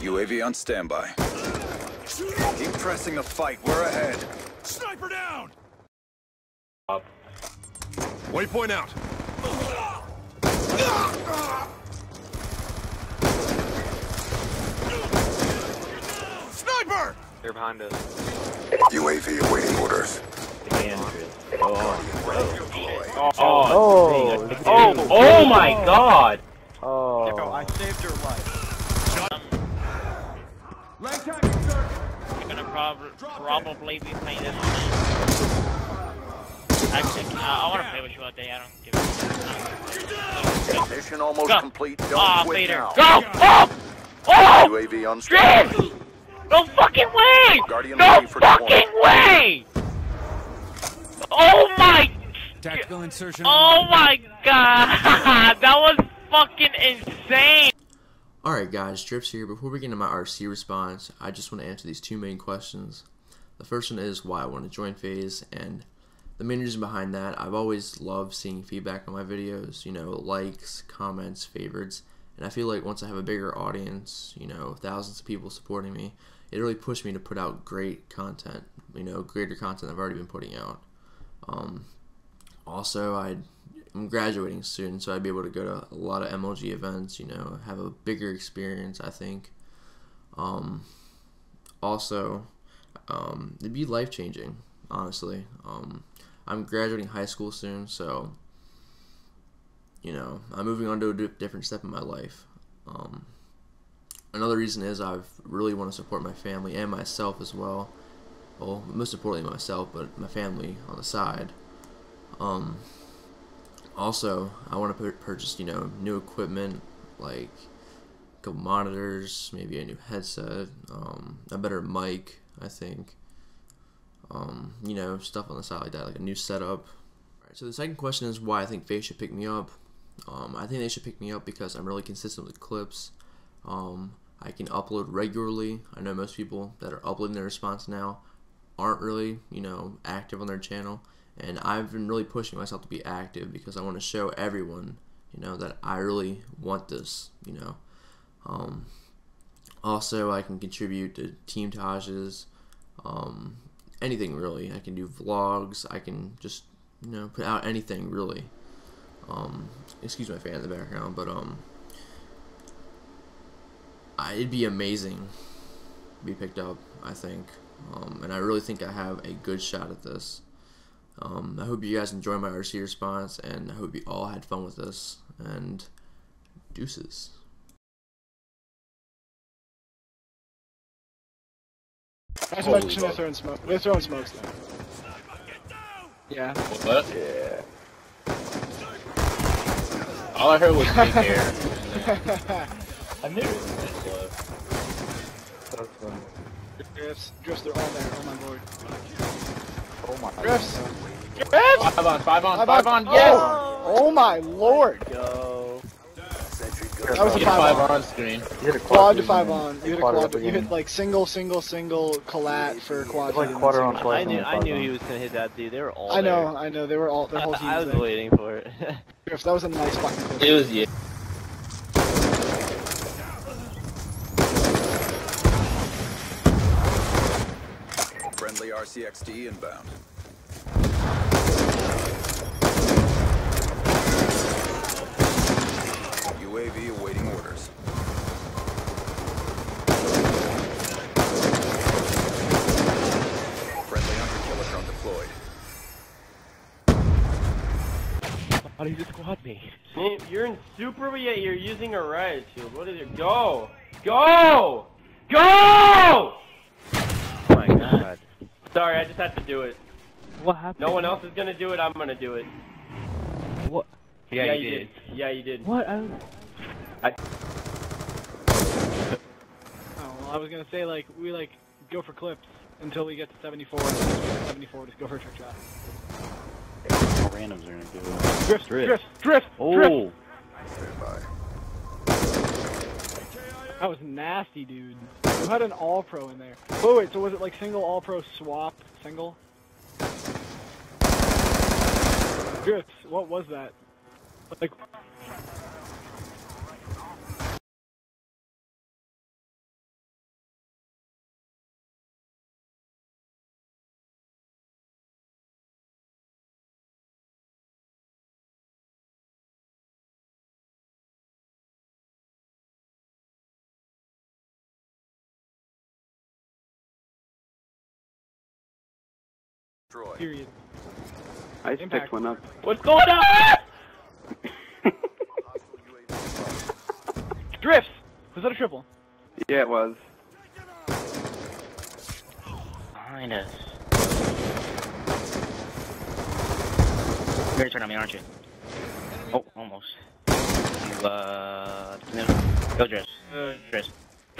UAV on standby. Keep pressing the fight. We're ahead. Sniper down! Up. Waypoint out. Sniper! They're behind us. UAV awaiting orders. Oh, Oh, oh, oh, oh my god! oh. I saved your life. I'm gonna prob probably be playing this. Actually, uh, I wanna play with you all day. I don't give a shit. Mission almost Go. complete. Don't Ah, quit Vader. now. Go! Oh! Oh! UAV on Shit! No fucking way! Guardian No fucking way! Oh my! Tactical insertion. Oh my god! That was fucking insane! Alright guys, Drifts here. Before we get into my RC response, I just want to answer these two main questions. The first one is why I want to join FaZe, and the main reason behind that, I've always loved seeing feedback on my videos, you know, likes, comments, favorites, and I feel like once I have a bigger audience, you know, thousands of people supporting me, it really pushed me to put out great content, you know, greater content I've already been putting out. Um, also, I I'm graduating soon, so I'd be able to go to a lot of MLG events. You know, have a bigger experience. I think. Um, also, um, it'd be life changing. Honestly, um, I'm graduating high school soon, so you know I'm moving on to a different step in my life. Um, another reason is I really want to support my family and myself as well. Well, most importantly myself, but my family on the side. Um, also, I want to purchase, you know, new equipment like a couple monitors, maybe a new headset, um, a better mic, I think. Um, you know, stuff on the side like that, like a new setup. Alright, so the second question is why I think FaZe should pick me up. Um, I think they should pick me up because I'm really consistent with clips. Um, I can upload regularly. I know most people that are uploading their response now aren't really, you know, active on their channel. And I've been really pushing myself to be active because I want to show everyone, you know, that I really want this, you know. Um, also, I can contribute to Team Taj's, um, anything really. I can do vlogs. I can just, you know, put out anything really. Um, excuse my fan in the background, but um, I, it'd be amazing to be picked up. I think, um, and I really think I have a good shot at this. Um, I hope you guys enjoy my RC response, and I hope you all had fun with this. And deuces. Not to mention they're throwing smoke. They're throwing smokes though. Yeah. What's that? Yeah. All I heard was big hair. I knew it was Drifts. Drifts, they're all there. Oh my lord. Oh my Drifts! Drifts! Five on, five on, five on, oh. yes! Oh my lord! Go. That was a Get five, five on. on screen. Quad to five on. You hit a Quad quad. up You hit like single, single, single collat for quad. like quarter on twice. I knew, I knew on. he was gonna hit that dude. They were all I know, there. I know. They were all. Their whole team I was was there. waiting for it. Drifts, that was a nice fucking. It was yeah. Friendly RCXD inbound. UAV awaiting orders. Friendly hunter killer drone deployed. How do you just squad me? You're in super, but yet you're using a riot shield. What is it? Go! Go! Go! My god. Sorry, I just had to do it. What happened? No one else is gonna do it. I'm gonna do it. What? Yeah, you did. Yeah, you did. What? I, Oh, well, I was gonna say like we like go for clips until we get to 74. And then we get to 74, just go for a trick shot. Randoms are gonna do it. Drift, drift, drift, drift. oh. Standby. That was nasty, dude. You had an all pro in there. Oh wait, so was it like single all pro swap single? Drifts, what was that? Like Period. I just Impact. picked one up. What's going on? Drifts! Was that a triple? Yeah, it was. Behind us. You're gonna turn on me, aren't you? Oh, almost. You, uh... No. Go, Driss. Go, Driss.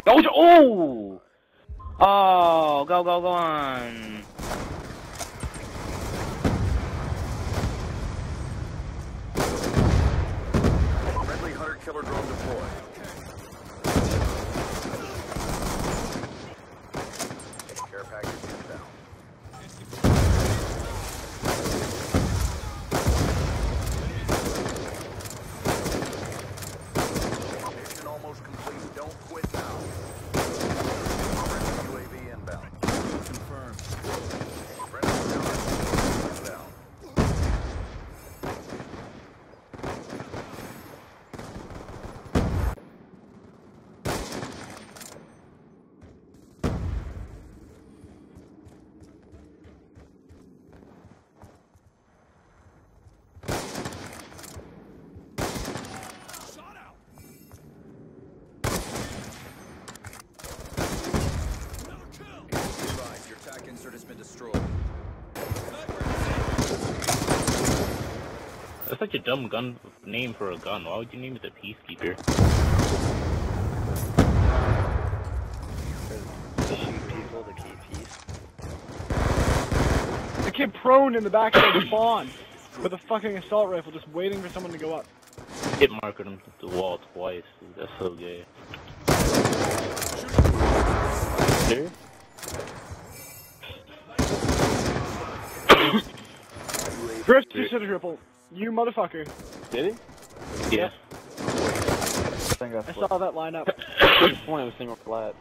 Go, Oh! Oh, go, go, go on. Friendly hunter killer drone deployed. Care package inbound. Mission almost complete. Don't quit now. Friendly UAV inbound. Confirmed. Friendly UAV inbound. Advise, your tac insert has been destroyed. That's such a dumb gun name for a gun. Why would you name it the Peacekeeper? To shoot people to keep peace. The kid prone in the back of the spawn with a fucking assault rifle just waiting for someone to go up. Hit marker him to the wall twice. That's so gay. There? Drift just hit a triple. You motherfucker. Did he? Yeah. I think I saw that line up. Which point was single flat?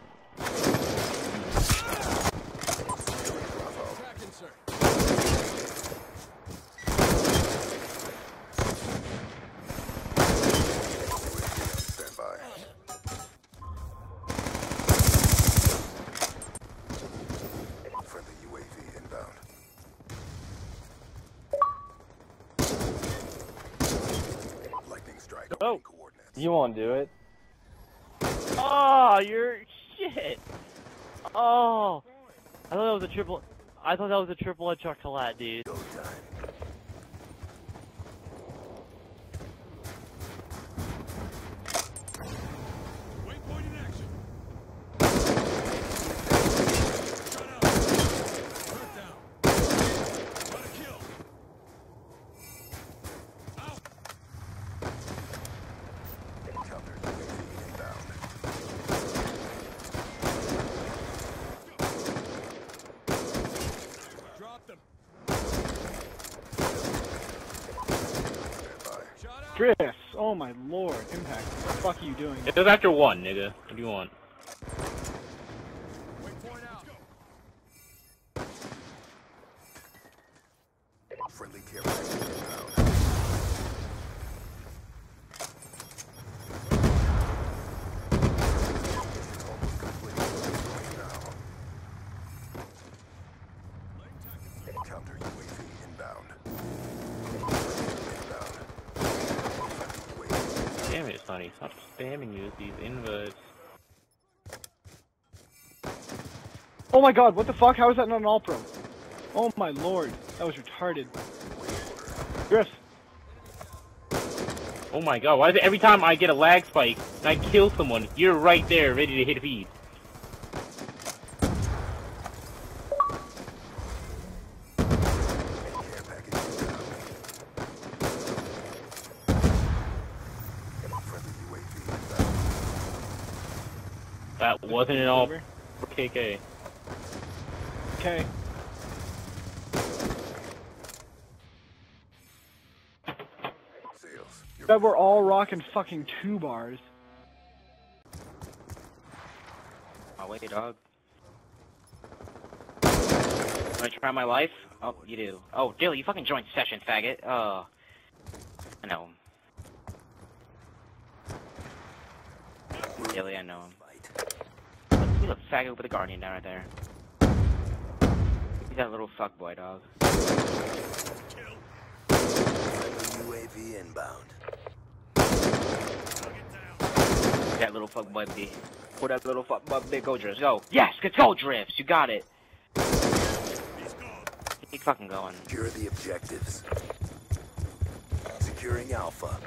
You won't do it. Oh, you're shit. Oh, I thought that was a triple. I thought that was a triple headshot collat, dude. Go time. Waypoint in action. Shut up. Turret down. Got a kill. Out. Counter UAV inbound. Drop them. Stand by. Shot out. Drifts! Oh my lord. Impact. What the fuck are you doing? It was after one, nigga. What do you want? Damn. Stop spamming you with these invites. Oh my god, what the fuck? How is that not an all pro? Oh my lord. That was retarded. Drifts. Oh my god, why is it every time I get a lag spike and I kill someone, you're right there ready to hit a feed? care package inbound. Friendly UAV inbound. That wasn't it all Over. for KK. Okay. That we're all rocking fucking two bars. Oh, wait, dog. Wanna try my life? Oh, you do. Oh, Dilly, you fucking joined session, faggot. Oh. I know him. Dilly, I know him. Look, look, faggot with the guardian down right there. He's that little fuckboy, dog. UAV inbound. That little fuck buddy. Pull that little fuck buddy. Go drifts. Go. Yes, let's go drifts. You got it. Keep fucking going. Secure the objectives. Securing Alpha.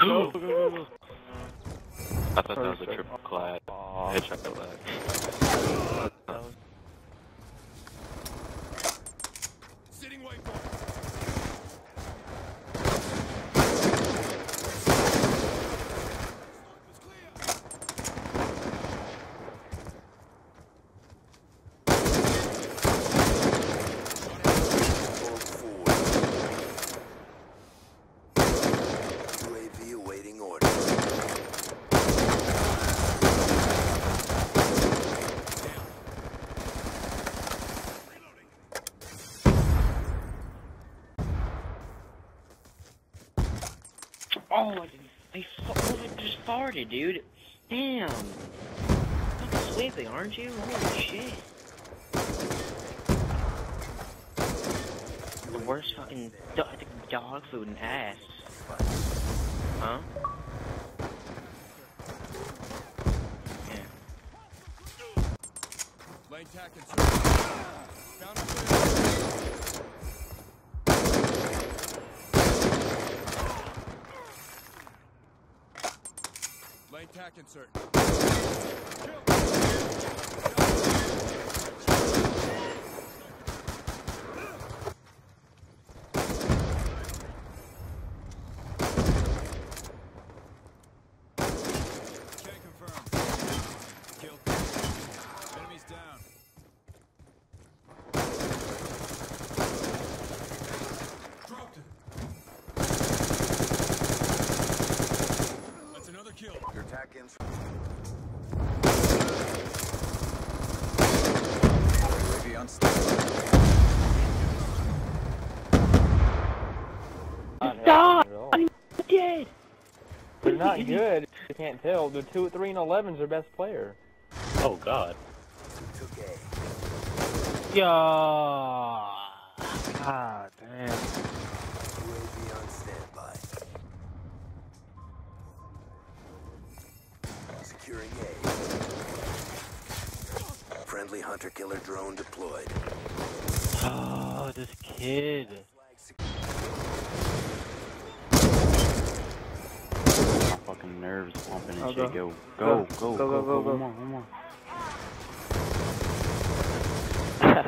Go, go, go, go. I thought that was a triple clad headshot lag. Sitting waypoint. Hold forward. UAV awaiting order. Oh, I, I, fu- oh, Farted, dude. Damn. Fucking sleeping, aren't you? Holy shit. The worst fucking do- dog food and ass. Huh? Tack and search. Down and clear. Lane tac insert confirmed. Kill. Enemies down. Dropped it. That's another kill. Your tack ins. UAV on standby. Stop! I'm dead! They're not good. You can't tell. The 2, 3, and 11's their best player. Oh god. Yeah. God damn. UAV on standby. Securing A. Friendly hunter-killer drone deployed. Oh, this kid. My fucking nerves pumping and Oh, shit. go. Go, Go. go, go, Go, go, go, One go. more, one more.